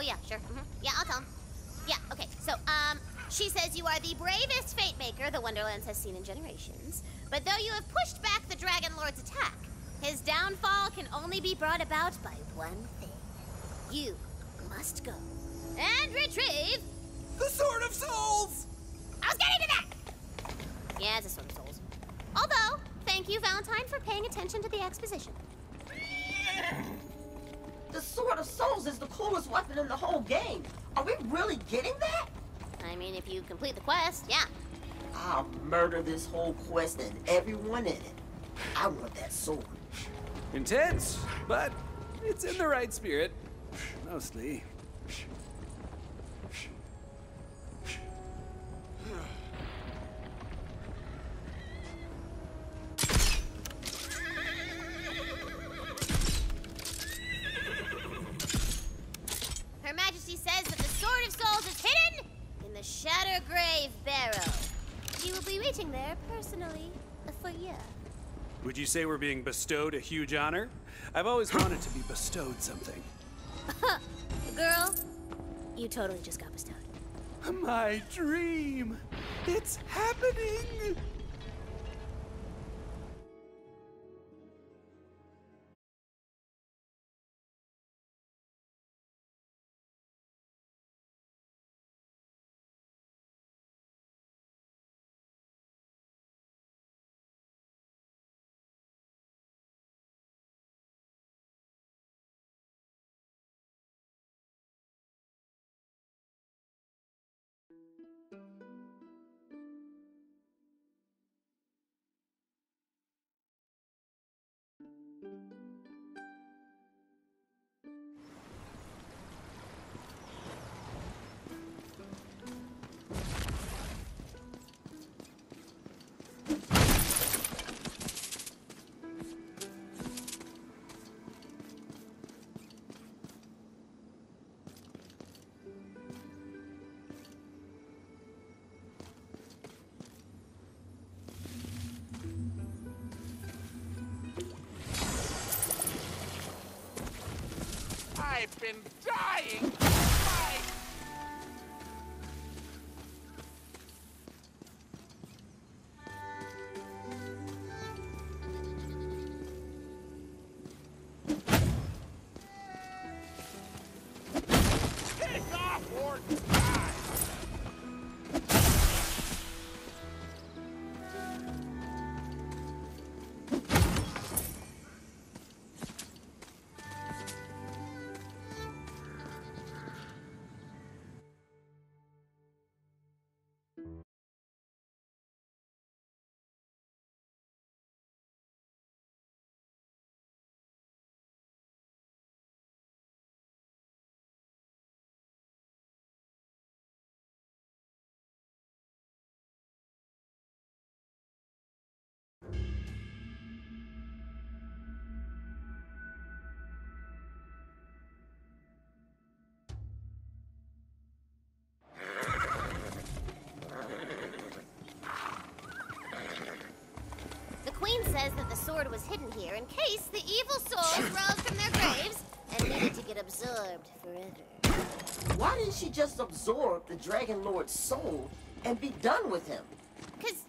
yeah, sure. hmm Yeah, I'll tell him. Yeah, okay. So, um, she says you are the bravest fate maker the Wonderlands has seen in generations. But though you have pushed back the Dragon Lord's attack, his downfall can only be brought about by one thing. You must go and retrieve The Sword of Souls! I was getting to that! Yeah, it's a Sword of Souls. Although, thank you, Valentine, for paying attention to the exposition. Coolest weapon in the whole game. Are we really getting that? I mean, if you complete the quest, yeah. I'll murder this whole quest and everyone in it. I want that sword. Intense, but it's in the right spirit. Mostly. You say we're being bestowed a huge honor? I've always wanted to be bestowed something. Girl, you totally just got bestowed. My dream! It's happening! Been dying! Says that the sword was hidden here in case the evil souls rose from their graves and needed to get absorbed forever. Why didn't she just absorb the Dragon Lord's soul and be done with him? Cause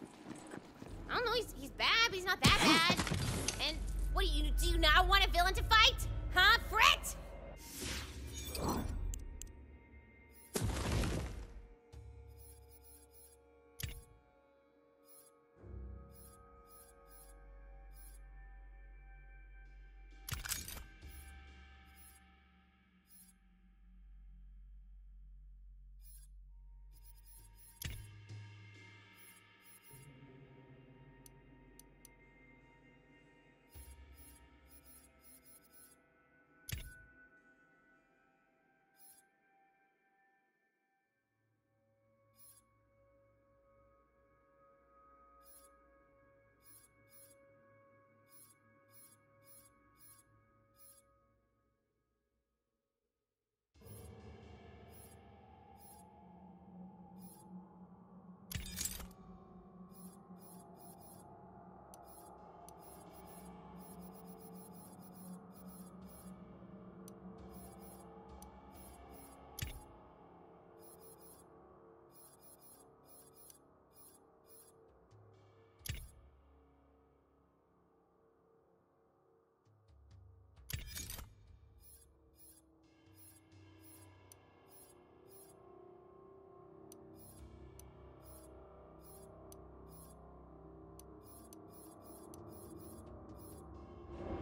I don't know, he's he's bad, but he's not that bad. And what do you do you not want a villain to fight? Huh, Frette?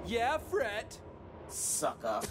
Yeah, Frette. Sucker.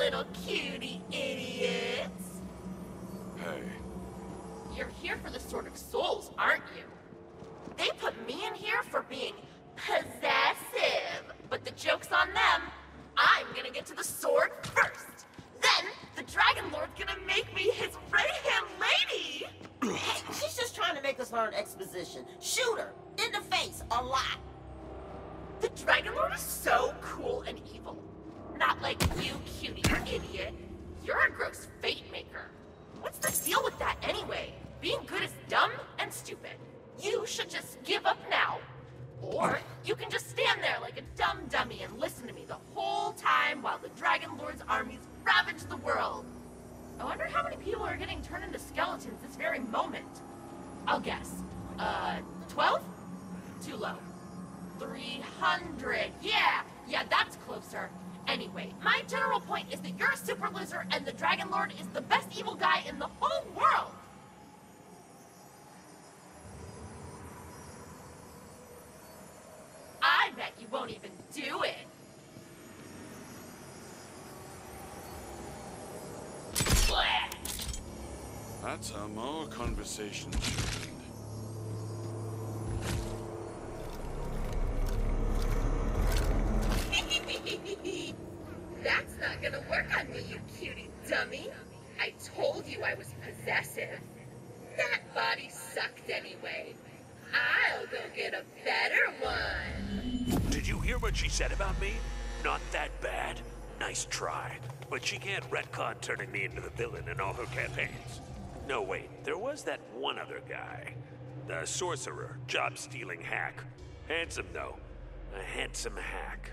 Little cutie idiots. Hey, You're here for the Sword of Souls, aren't you? They put me in here for being possessive. But the joke's on them. I'm gonna get to the sword first. Then the Dragon Lord's gonna make me his right hand lady. hey, she's just trying to make us learn exposition. Shoot her in the face a lot. The Dragon Lord is so cool and evil. Not like you, idiot. You're a gross fate maker. What's the deal with that anyway? Being good is dumb and stupid. You should just give up now. Or you can just stand there like a dumb dummy and listen to me the whole time while the Dragon Lord's armies ravage the world. I wonder how many people are getting turned into skeletons this very moment. I'll guess. Uh, 12? Too low. 300. Yeah, yeah, that's closer. Anyway, my general point is that you're a super loser and the Dragon Lord is the best evil guy in the whole world. I bet you won't even do it. That's how more conversations get a better one. Did you hear what she said about me? Not that bad. Nice try. But she can't retcon turning me into the villain in all her campaigns. No, wait. There was that one other guy. The sorcerer, job-stealing hack. Handsome, though. A handsome hack.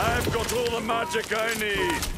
I've got all the magic I need.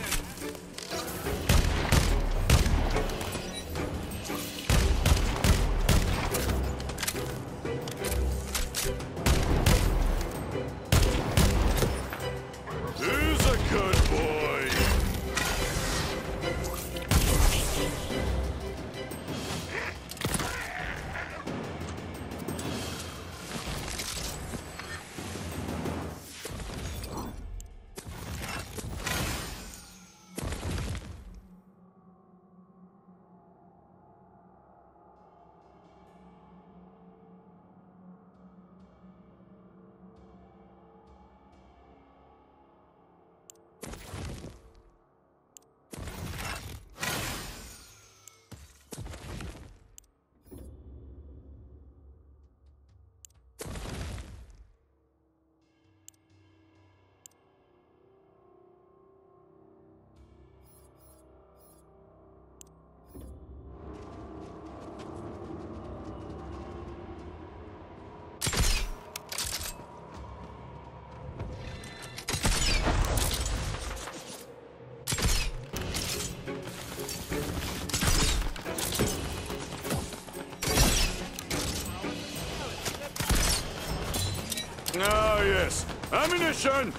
Oh, yes. Ammunition!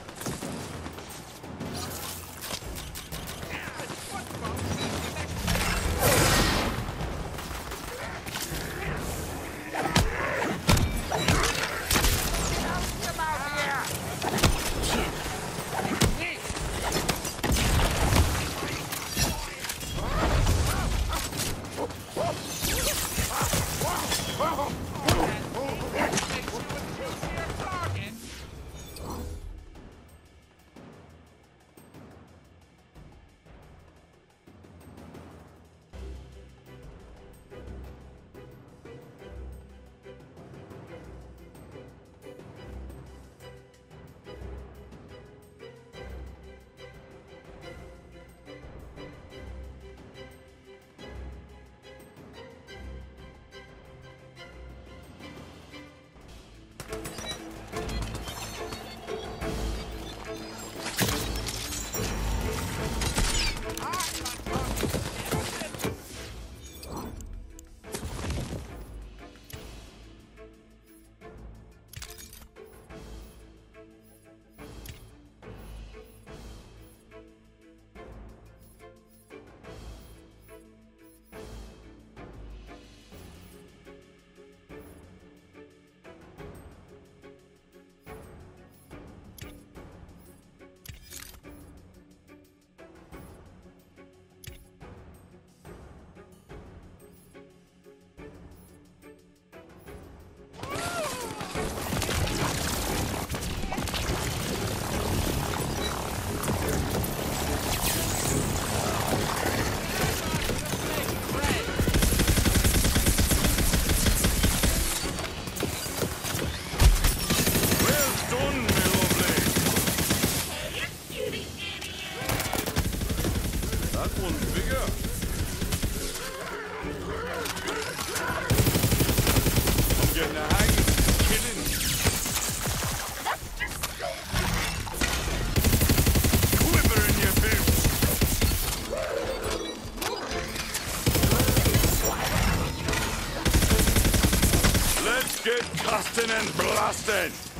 And blasting.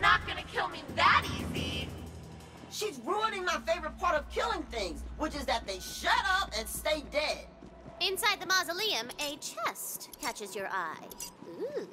Not gonna kill me that easy. She's ruining my favorite part of killing things, which is that they shut up and stay dead. Inside the mausoleum, a chest catches your eye. Ooh.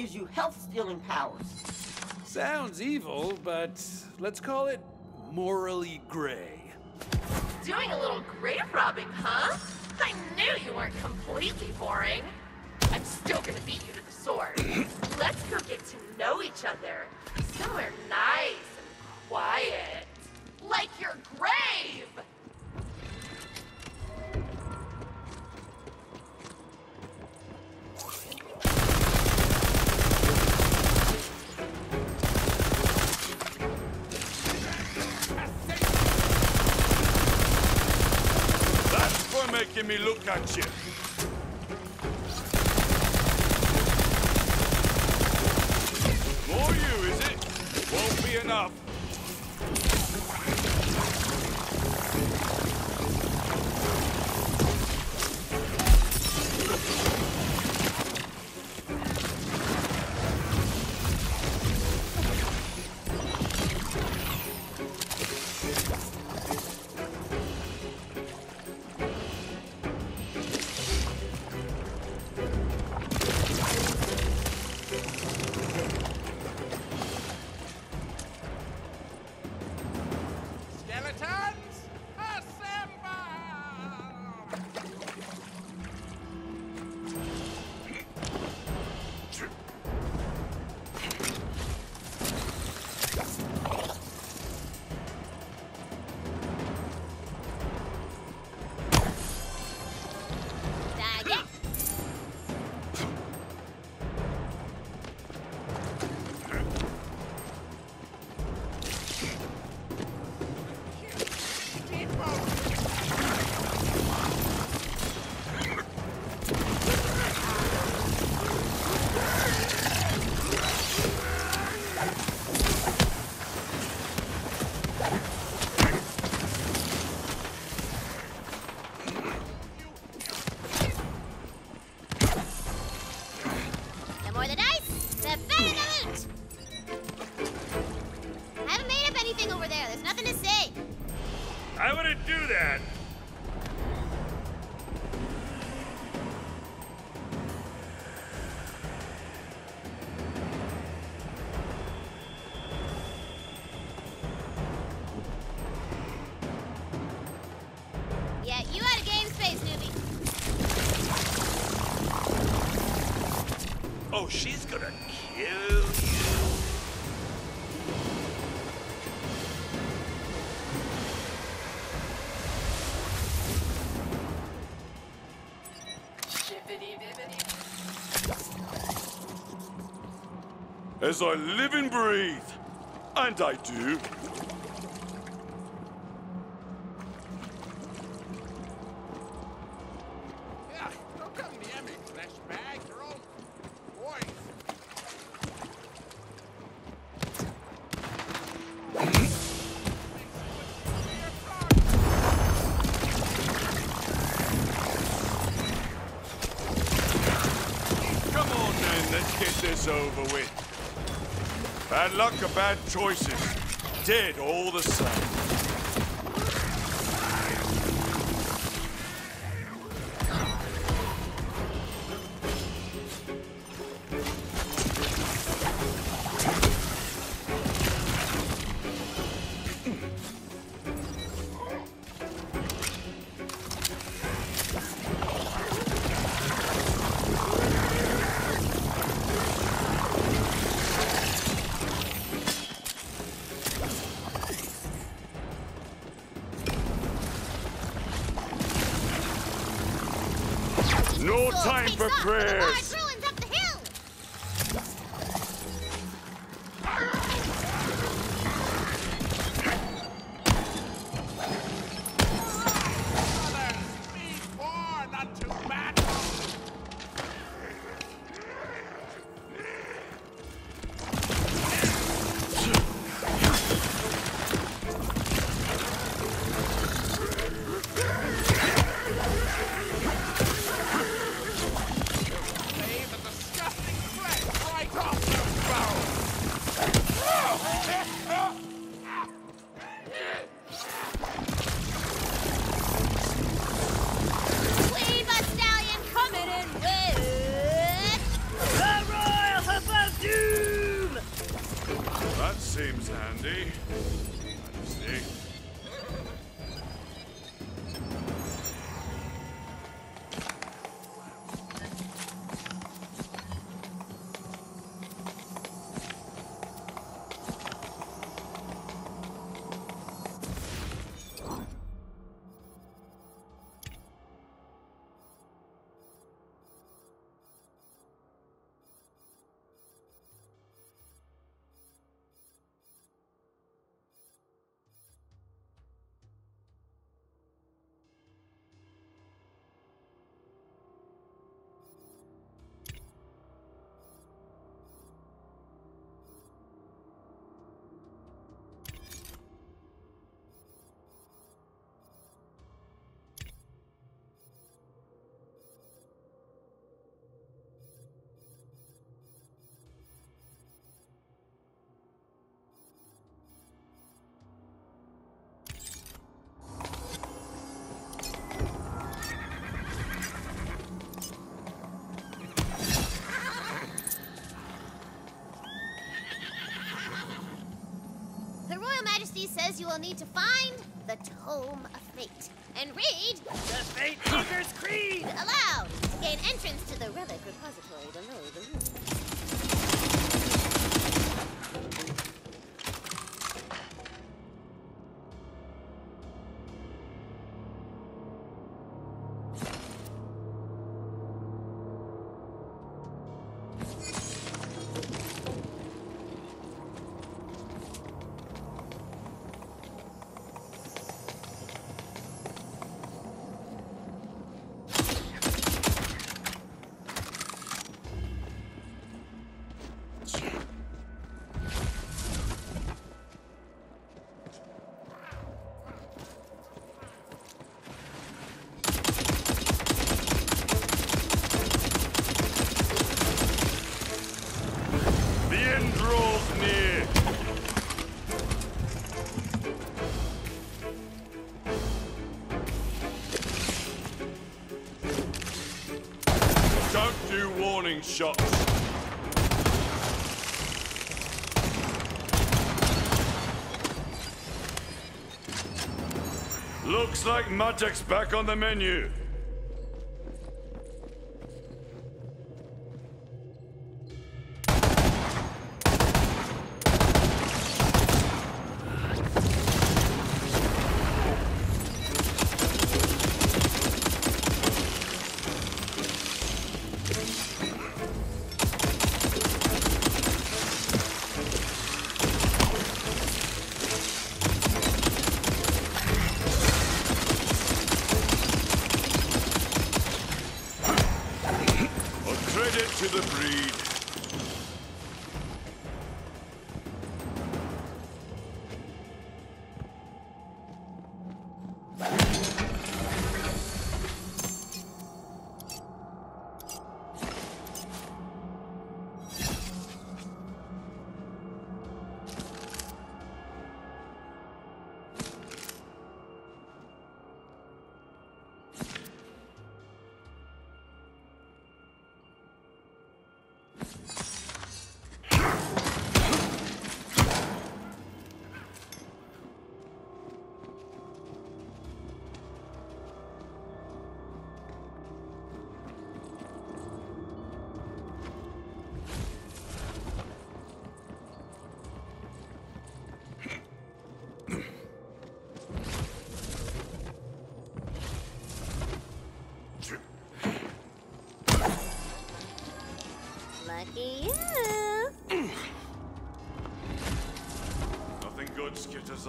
Gives you health-stealing powers. Sounds evil, but let's call it morally gray. Doing a little grave robbing, huh? I knew you weren't completely boring. Making me look at you. More you, is it? Won't be enough. As I live and breathe. And I do. Let's get this over with. Bad luck or bad choices. Dead all the same. Soul Royal Majesty says you will need to find the Tome of Fate. And read... The Fate shots. Looks like Magic's back on the menu.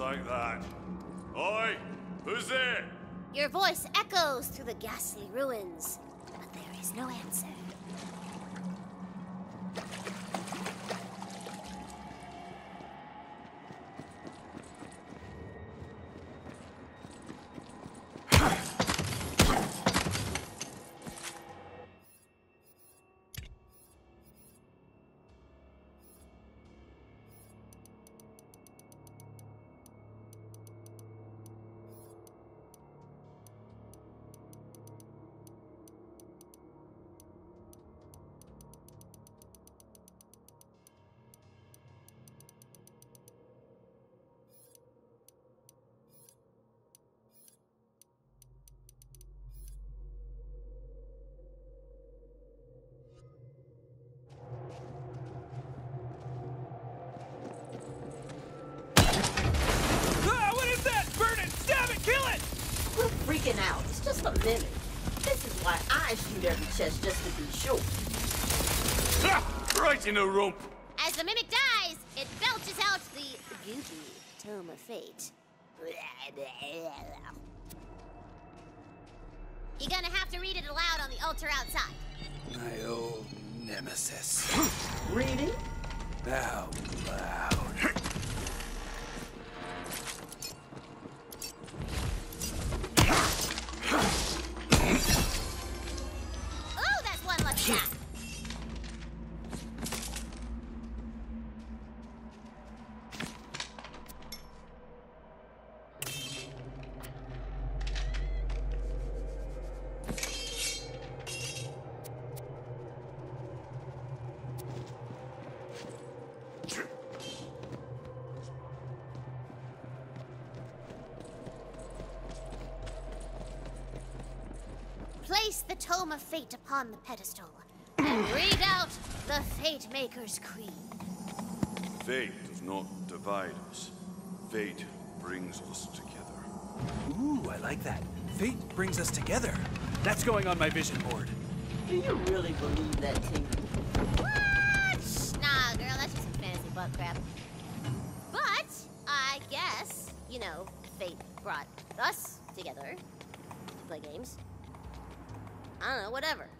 Like that. Oi! Who's there? Your voice echoes through the ghastly ruins, but there is no answer. Right in the rump. As the mimic dies, it belches out the goopy Tome of Fate. You're gonna have to read it aloud on the altar outside. My old nemesis. Reading? Out loud. Of fate upon the pedestal and read out the Fate Maker's Creed. Fate does not divide us. Fate brings us together. Ooh, I like that. Fate brings us together. That's going on my vision board. Do you really believe that, Tinky? What? Nah, girl, that's just some fantasy butt crap. But I guess, you know, fate brought us together to play games. Whatever.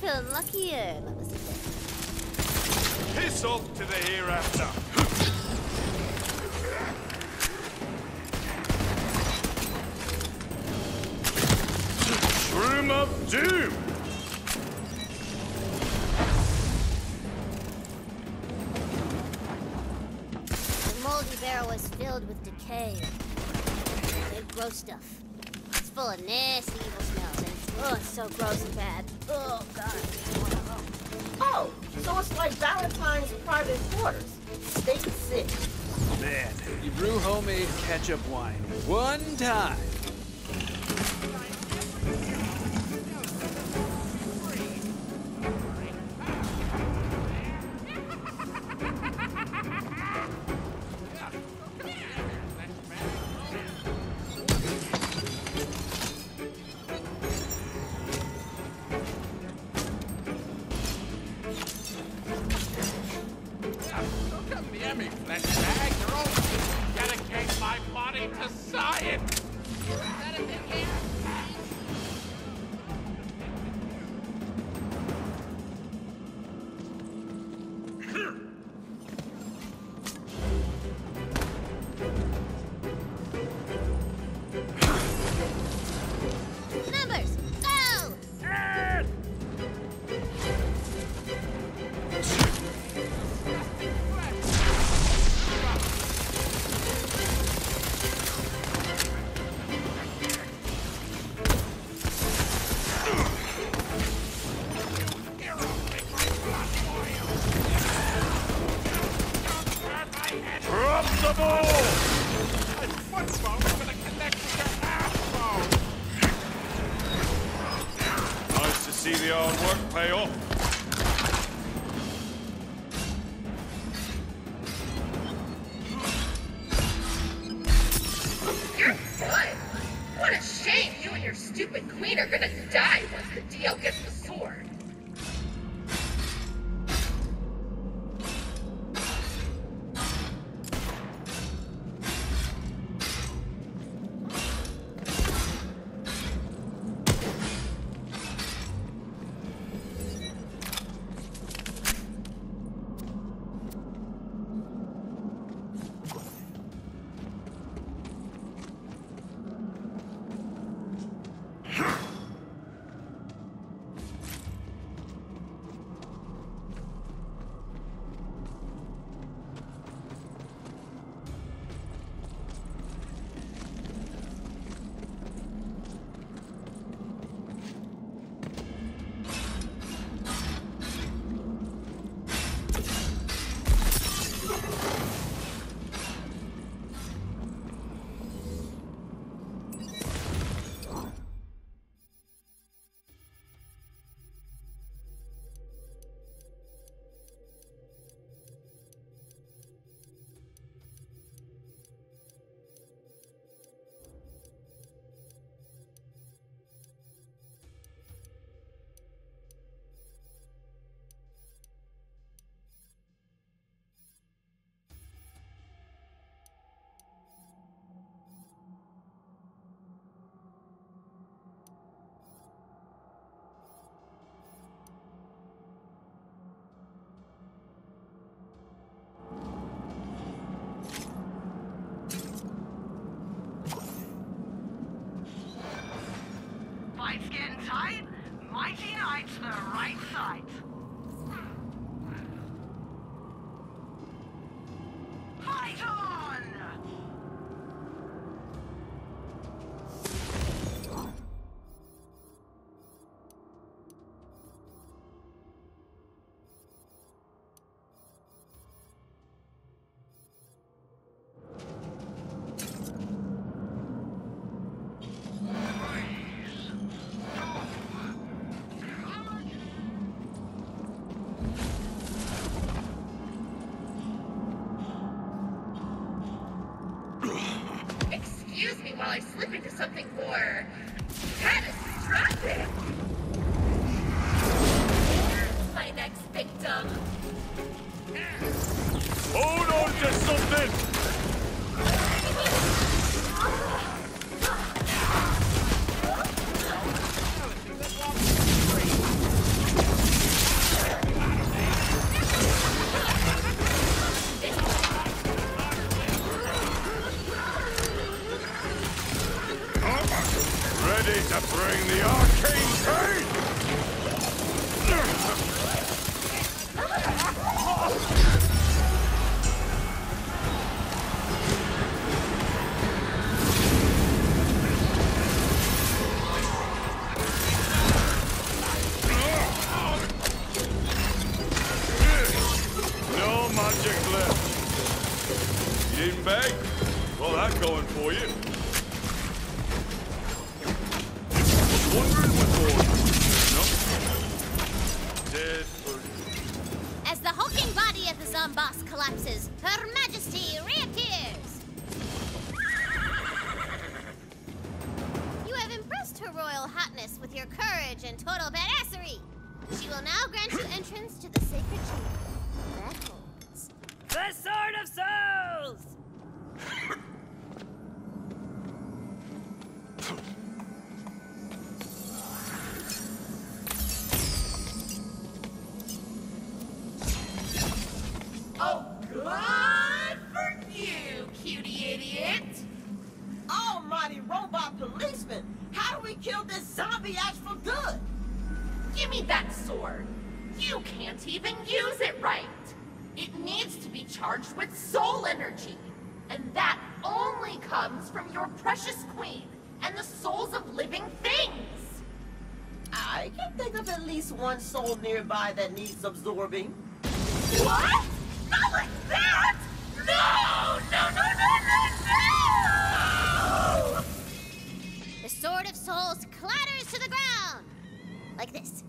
Feeling luckier, Piss off to the hereafter. Shroom of Doom! Ketchup wine one time. while I slip into something more. I can think of at least one soul nearby that needs absorbing. What? Not like that! No! No, no, no, no, no! The Sword of Souls clatters to the ground! Like this.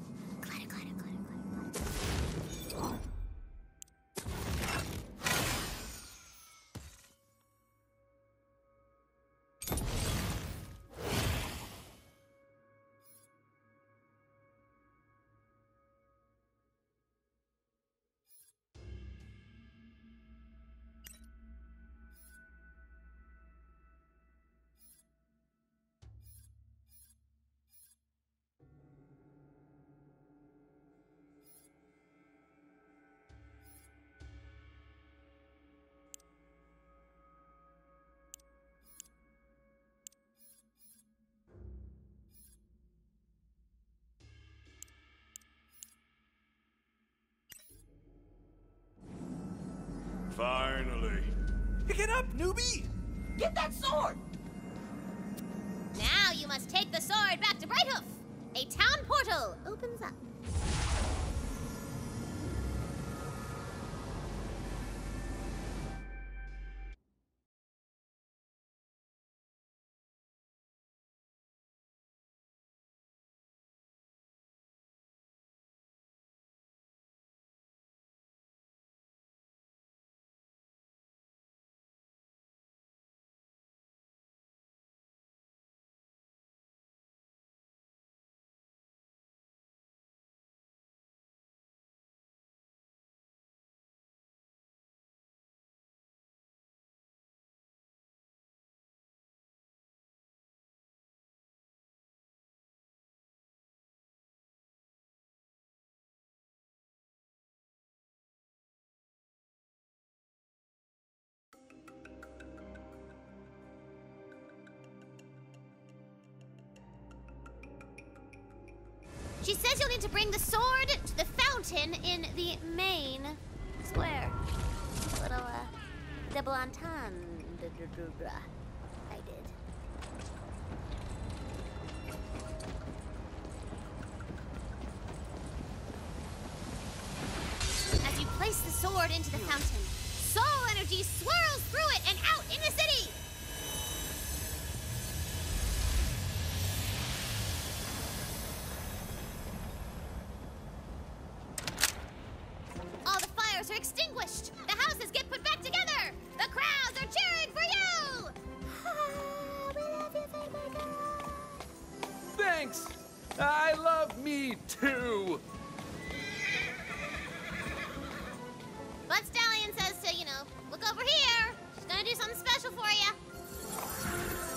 Finally. Pick it up, newbie! Get that sword! Now you must take the sword back to Brighthoof. A town portal opens up. She says you'll need to bring the sword to the fountain in the main square. A little, uh, double entendre. I did. As you place the sword into the fountain, soul energy swirls through it and Thanks! I love me too! Butt Stallion says to, you know, look over here. She's gonna do something special for you.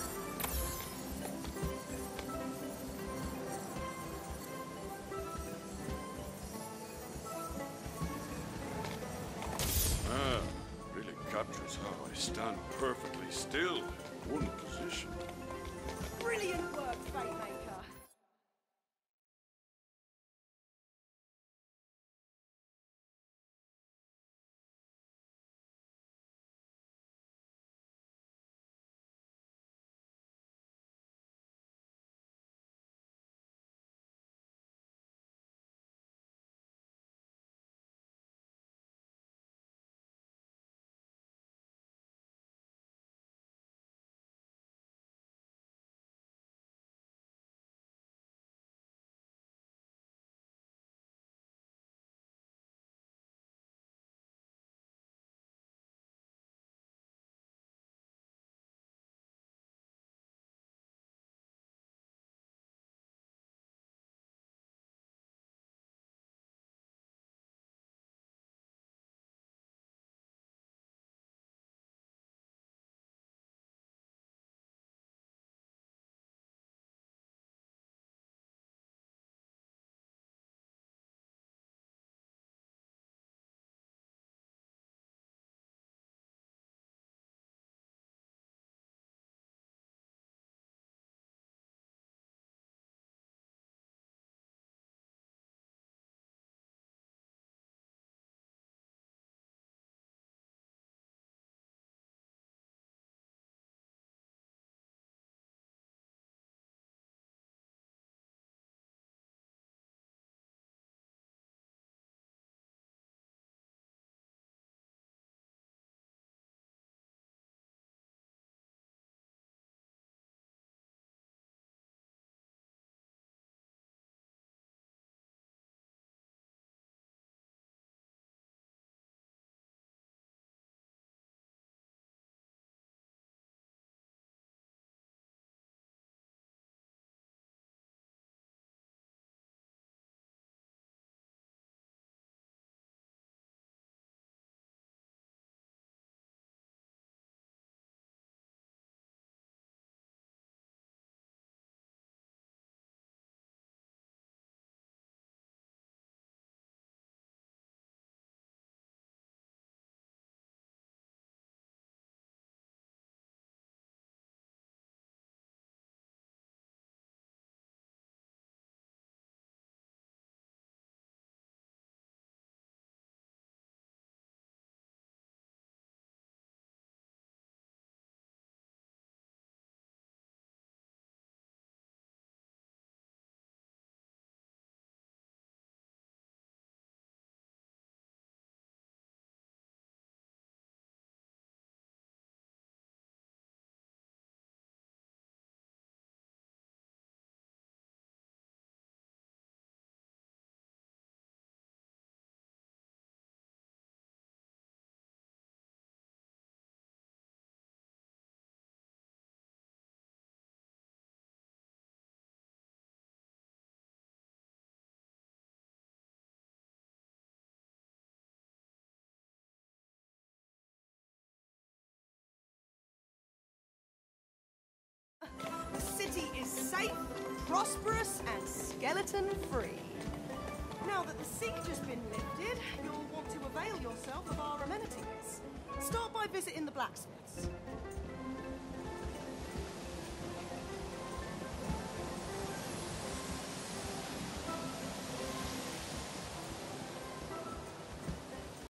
Safe, prosperous, and skeleton-free. Now that the siege has been lifted, you'll want to avail yourself of our amenities. Start by visiting the blacksmith.